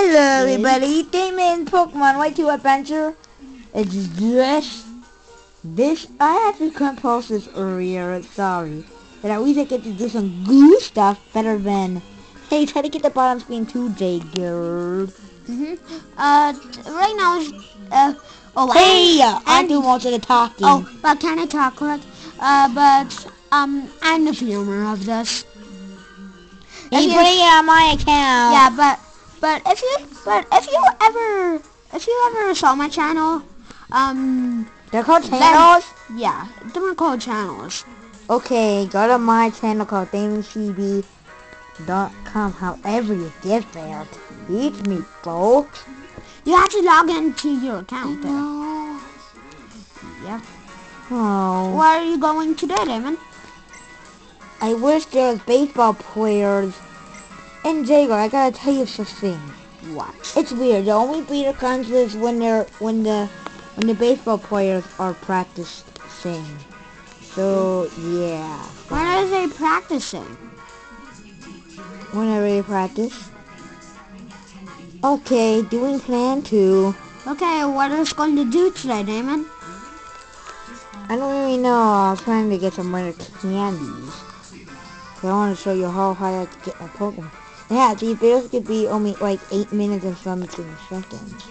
Hello everybody, Damon Pokemon White 2 Adventure. It's just this, I had to compose this earlier, sorry. But at least I get to do some goo stuff better than, hey, try to get the bottom screen too, Jacob. hmm Uh, right now is, uh, oh, Hey, and, I do most of the talking. Oh, but can I talk quick? Uh, but, um, I'm the filmer of this. You- putting it on my account. Yeah, but, but if you, but if you ever, if you ever saw my channel, um, They're called Then- channels? yeah, they're called channels. Okay, go to my channel called DamonCB.com. However you get there, teach me, folks. You have to log into your account there. No. Yeah. Oh. What are you going to do, Damon? I wish there was baseball players. And Jago, I gotta tell you something. What? It's weird. The only beater comes is when they're when the when the baseball players are practicing. So yeah. When are they practicing? Whenever they practice. Okay, doing plan two. Okay, what are you going to do today, Damon? I don't really know. I was trying to get some more candies. I want to show you how hard I to get my Pokemon. Yeah, these videos could be only like 8 minutes and something seconds.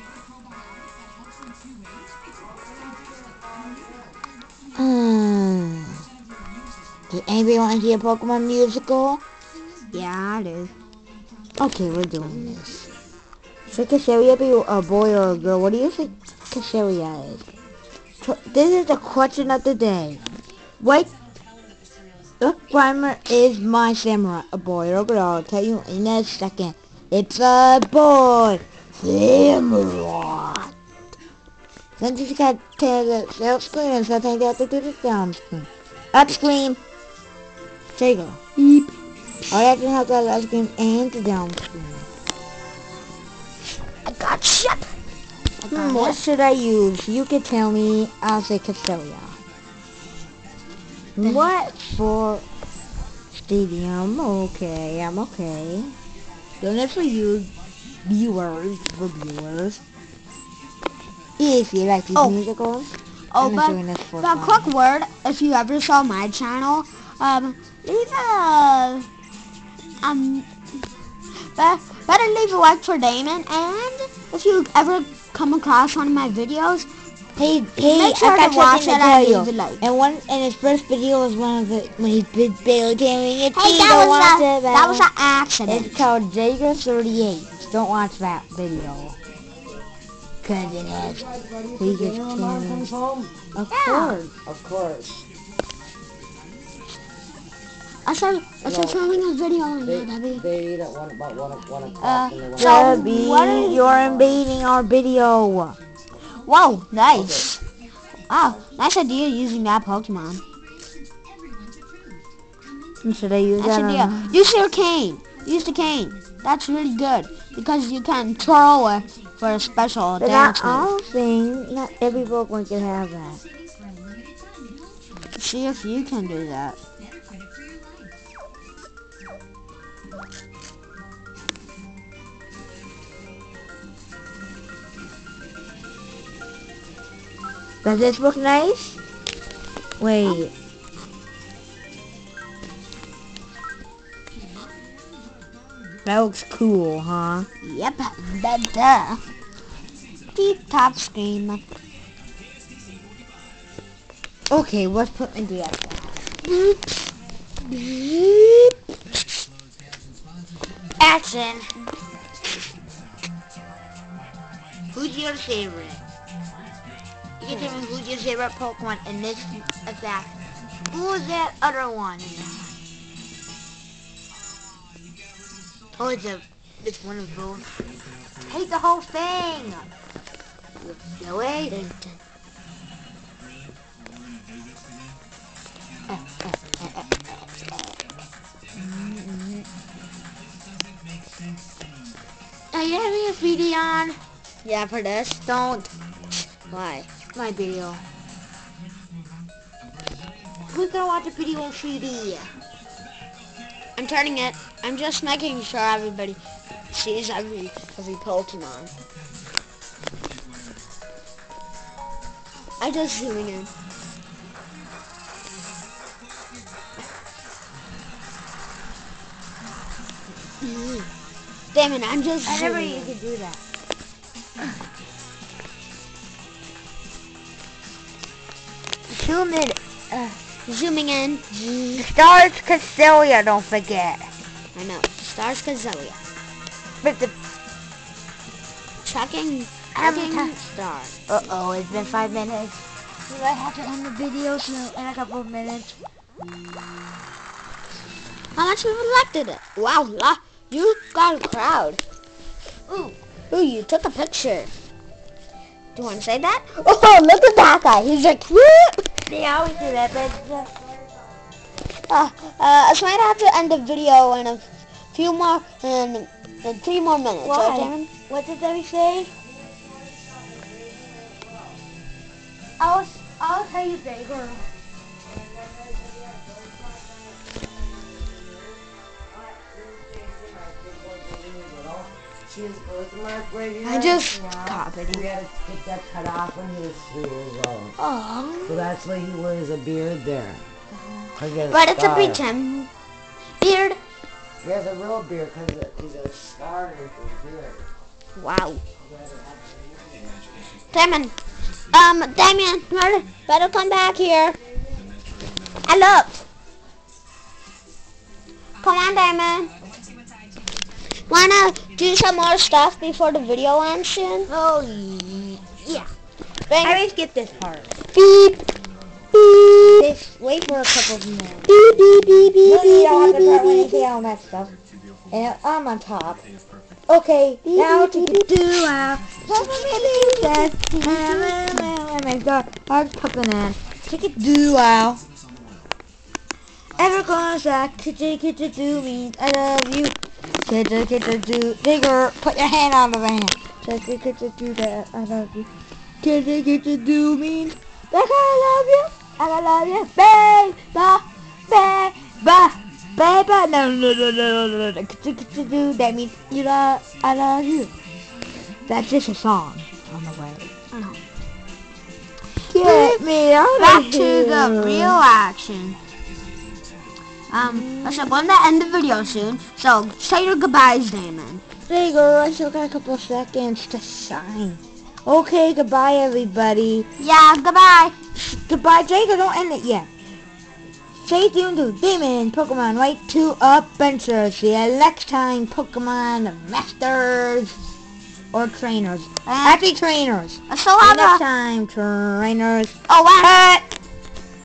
Does anybody want to see a Pokemon musical? Yeah, I do. Okay, we're doing this. Should Casaria be a boy or a girl? What do you think Casaria is? This is the question of the day. What what primer is my samurai? A boy or a girl? I'll tell you in a second. It's a boy. Samurai. Then you just gotta tell the up screen and sometimes you have to do the down screen. Up screen. There you go. Beep. I have to have the up screen and the down screen. I got shit. Hmm, what should I use? You can tell me. I'll say Castelia. What for stadium? Okay, I'm okay. It for you, viewers, for viewers. If you like these Oh. musicals, Oh, but, doing this for but quick word, if you ever saw my channel, um, leave a, um, be- better leave a like for Damon, and if you ever come across one of my videos, Hey, hey, Make sure I got to watch something it to and tell you. like. And one, and his first video was one of the when he's been barely carrying it. hey, that was a, that was an accident. It's called Jager 38. Don't watch that video. Cause it has biggest cameras. Of Yeah. course. Of course. I started, I started filming a video on They, AW. they eat at one, about one, one o'clock Uh, in the morning. so- Debbie, what are- you're invading our video. Whoa, nice. Wow, nice idea using that Pokemon. Should I use Nice that? idea. on- Use your cane. Use the cane. That's really good because you can twirl it for a special But dance not all things. Not every Pokemon can have that. See if you can do that. Does this look nice? Wait. That looks cool, huh? Yep, da da. Deep top screen. Okay, let's put into that. Action! Who's your favorite? Tell me who's your favorite Pokemon in this effect. Who's that other one? Oh, it's a, it's one of both. Take the whole thing! No way. Are you having a video on? Yeah, for this. Don't. Why? My video. Who's gonna watch a video on CD? I'm turning it. I'm just making sure everybody sees every every Pokemon. I just zooming in. Mhm. Damn it, I'm just I never knew you could do that. Zoom. Uh, Zooming in. Stars Castelia, don't forget. I know. Stars Castelia. But the Checking, Every checking star. Uh-oh, it's been five minutes. We might have to end the video soon in a couple of minutes. How much we've elected it? Wow, la, you got a crowd. Ooh, ooh, you took a picture. Do you want to say that? Oh, look at that guy. He's like, whoop. They always do that, but uh, Uh, uh, so I might have to end the video in a few more, in, in three more minutes. Why? right, Damon? what did they say? I'll, I'll tell you bigger. She was birthmark right I just copied We it. had to get that cut off when he was three years old. Oh. So that's why he wears a beard there. 'Cause he has But it's a pretend beard. He has a real beard because he's a scar in his beard. Wow. Damon. Um, Damien, better, better come back here. I looked. Come on, Damon. Wanna do some more stuff before the video ends soon? Oh, yeah. Bang. I always skip this part. Beep. Beep. This, wait for a couple of minutes. Beep, beep, beep, beep, No, you don't have beep, to part when beep, you say all that stuff. And I'm on top. Okay, now to the do out. Hard pumping in. Take a do out. Ever gonna sack, kitty kitty do means I love you. Kitty kitty do digger, put your hand on the van. Kitty kitty do that, I love you. Kitty kitty do means that I love you. I love you, baby, baby, baby. No, no, no, no, no, no. Kitty kitty do that means you love, I love you. That's just a song on the way. Know. Get me out Back to the real action. Um, I said we're gonna end the video soon, so say your goodbyes, Damon. Hey girl, I still got a couple of seconds to sign. Okay, goodbye everybody. Yeah, goodbye. Goodbye, Jacob, don't end it yet. Stay tuned to Damon Pokemon White 2 Adventure. See you next time, Pokemon Masters or Trainers. Happy Trainers. I still See you have next a. time, Trainers. Oh, wow.